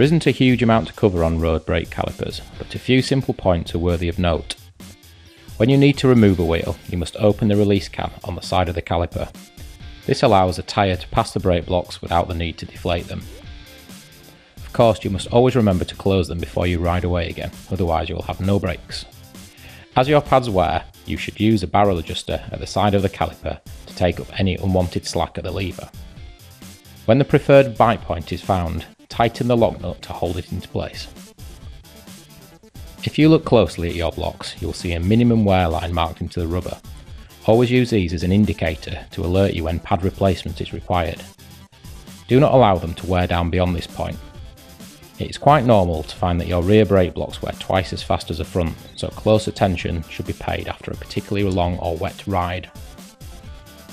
There isn't a huge amount to cover on road brake calipers, but a few simple points are worthy of note. When you need to remove a wheel, you must open the release cap on the side of the caliper. This allows a tyre to pass the brake blocks without the need to deflate them. Of course, you must always remember to close them before you ride away again, otherwise you will have no brakes. As your pads wear, you should use a barrel adjuster at the side of the caliper to take up any unwanted slack at the lever. When the preferred bite point is found, tighten the lock nut to hold it into place. If you look closely at your blocks, you will see a minimum wear line marked into the rubber. Always use these as an indicator to alert you when pad replacement is required. Do not allow them to wear down beyond this point. It is quite normal to find that your rear brake blocks wear twice as fast as the front, so close attention should be paid after a particularly long or wet ride.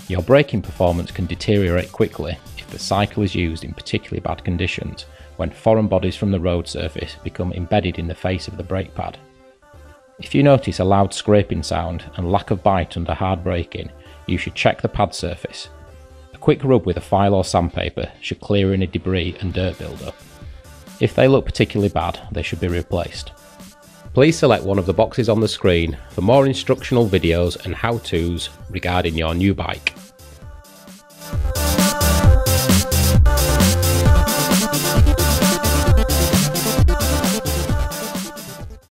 Your braking performance can deteriorate quickly if the cycle is used in particularly bad conditions when foreign bodies from the road surface become embedded in the face of the brake pad. If you notice a loud scraping sound and lack of bite under hard braking, you should check the pad surface. A quick rub with a file or sandpaper should clear any debris and dirt buildup. If they look particularly bad, they should be replaced. Please select one of the boxes on the screen for more instructional videos and how-tos regarding your new bike.